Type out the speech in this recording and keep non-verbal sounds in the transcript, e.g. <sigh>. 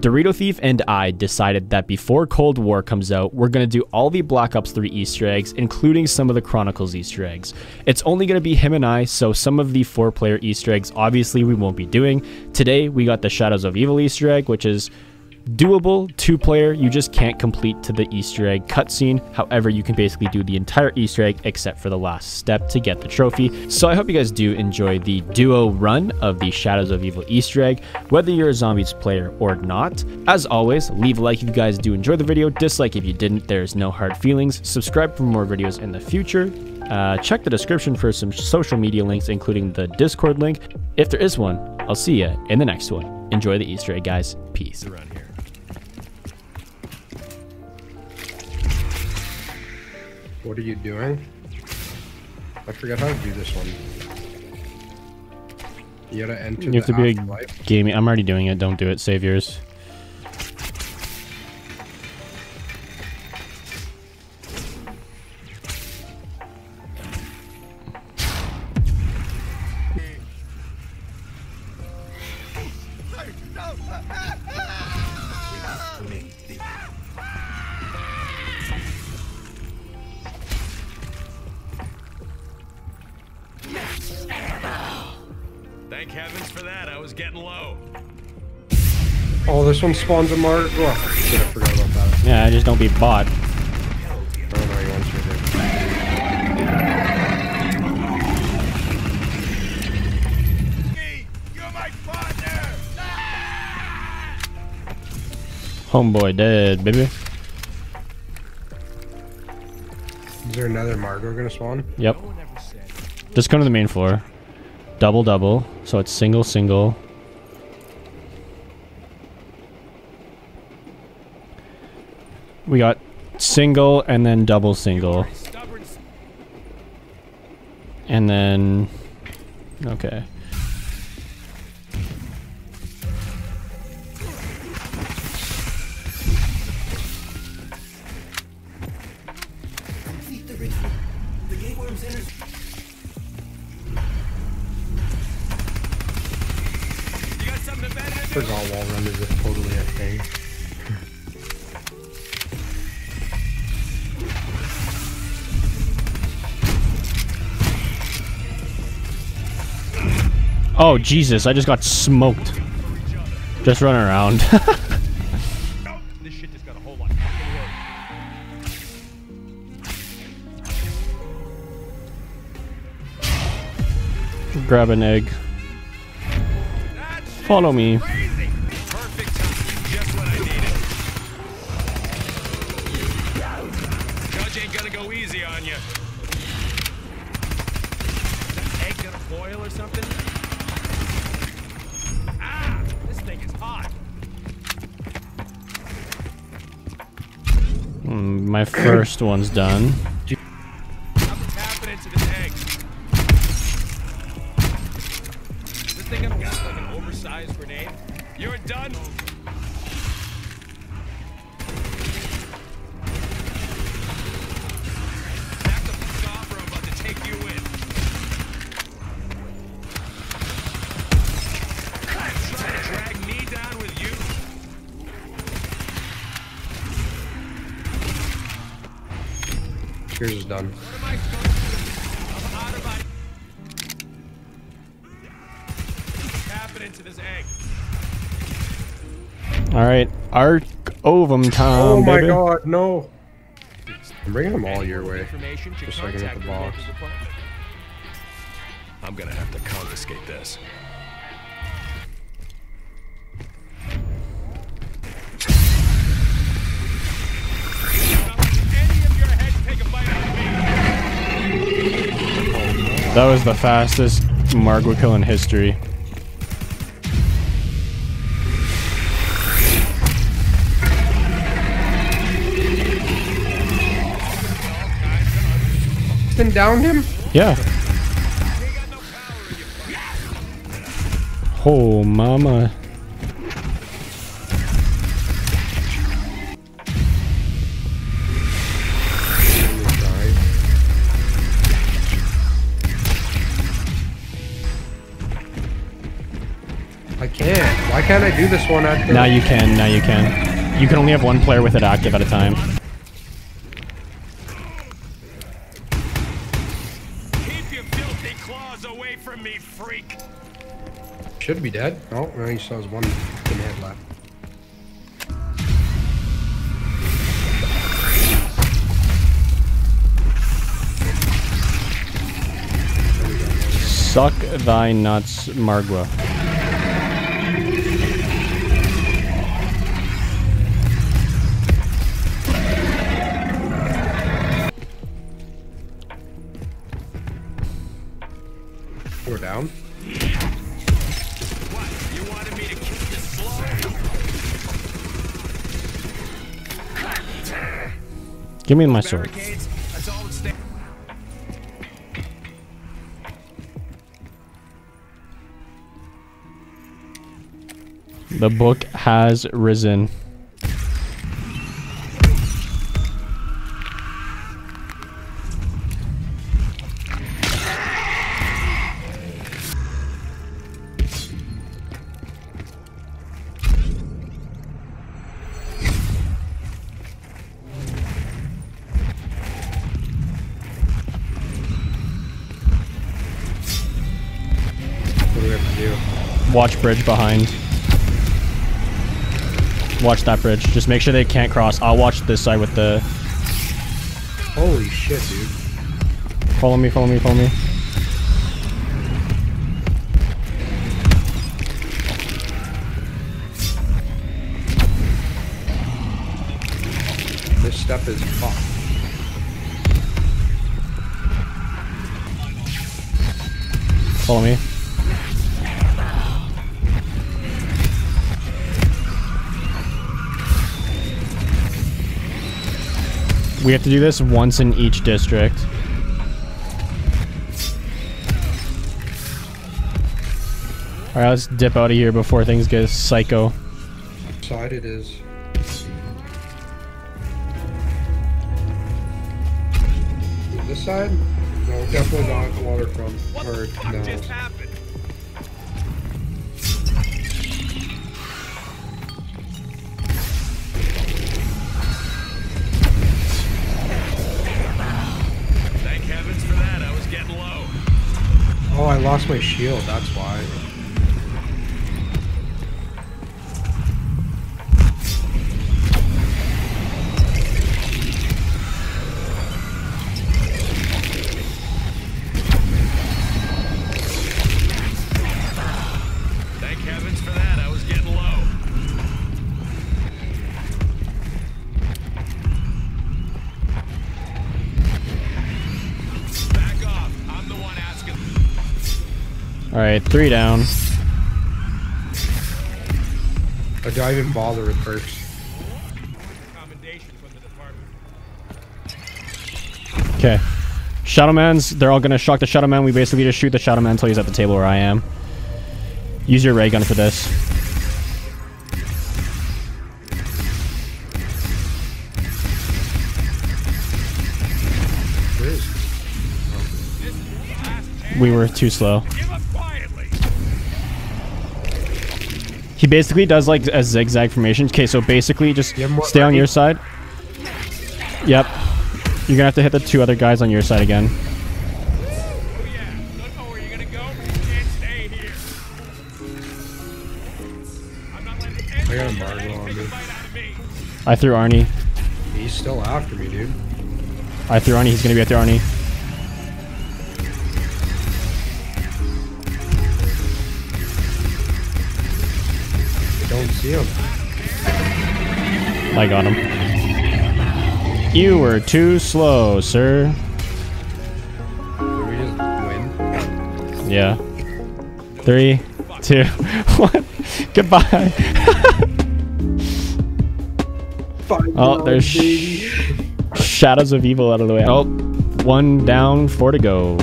Dorito Thief and I decided that before Cold War comes out, we're going to do all the Black Ops 3 Easter eggs, including some of the Chronicles Easter eggs. It's only going to be him and I, so some of the four player Easter eggs obviously we won't be doing. Today we got the Shadows of Evil Easter egg, which is doable two player you just can't complete to the easter egg cutscene. However you can basically do the entire easter egg except for the last step to get the trophy. So i hope you guys do enjoy the duo run of the shadows of evil easter egg whether you're a zombies player or not. As always leave a like if you guys do enjoy the video dislike if you didn't. There's no hard feelings. Subscribe for more videos in the future. Uh, check the description for some social media links including the discord link. If there is one i'll see you in the next one. Enjoy the easter egg guys. Peace What are you doing? I forgot how to do this one. You gotta enter You have to be a gaming. I'm already doing it. Don't do it. Save yours. For that. I was getting low. Oh, this one spawns a Mark. Oh, shit, I forgot about that. Yeah, just don't be bought. No, you want to do You're my partner. Homeboy dead, baby. Is there another Margwa gonna spawn? Yep. Just go to the main floor. Double double. So it's single single. We got single and then double single. And then okay. In wall run is a totally a thing. Oh Jesus, I just got smoked. Just run around. <laughs> This shit just got a whole lot fucking worse. Grab an egg. Follow me. Boil or something? Ah, this thing is hot. Mm, My first one's done. Nothing's happening to this egg. This thing work like an oversized grenade? You're done. To this egg? All right, Arc Ovum time, oh my baby. god, no! I'm bringing them all your way. Just so I can get the box. I'm gonna have to confiscate this. That was the fastest Margwa kill in history. Then downed him? Yeah. Oh, mama. Why can't I do this one at the... Now you can, now you can. You can only have one player with it active at a time. Keep your filthy claws away from me, freak. Should be dead. Oh, no, he still has one head left. Suck thy nuts, Margwa. You slow? Give me my sword. Barricades? That's all that's there. The book has risen. Watch bridge behind. Watch that bridge. Just make sure they can't cross. I'll watch this side with the... Holy shit, dude. Follow me, follow me, follow me. This step is fucked. Follow me. We have to do this once in each district. Alright, let's dip out of here before things get psycho. Side it is. This side? No, definitely not waterfront. What Or the fuck no. just happened? Lost my shield. That's why. Alright, three down. Or do I even bother with perks? Commendation from the department. Okay. Shadowmans, they're all gonna shock the Shadowman. We basically just shoot the Shadowman until he's at the table where I am. Use your ray gun for this. Where is he? We were too slow. He basically does like a zigzag formation. Okay, so basically just You have more stay on your side. Yep. You're gonna have to hit the two other guys on your side again. Oh yeah. Don't know where you're gonna go. You can't stay here. I'm not letting I got anyone embargo take on a me. bite out of me. I threw Arnie. He's still after me, dude. I threw Arnie. He's gonna be at the Arnie. I don't see him. I got him. You were too slow, sir. Did we just win? Yeah. Three, two, <laughs> one. Goodbye. Oh, there's sh- shadows of evil out of the way. Oh, one down, four to go.